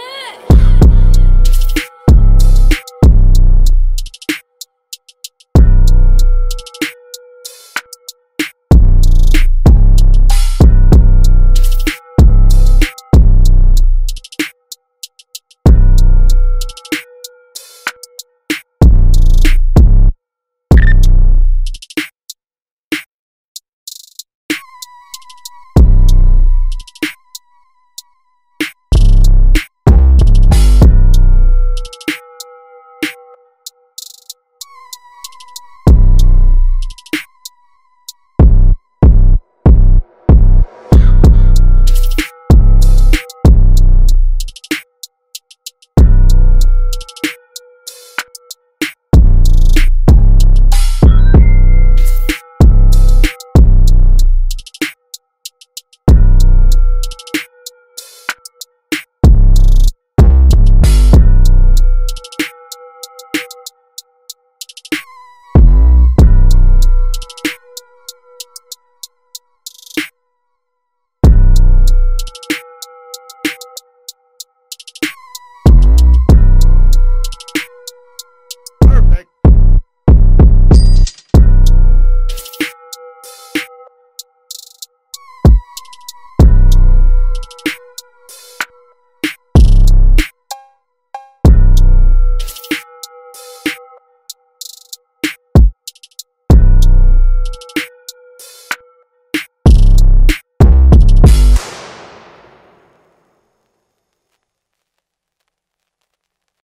it.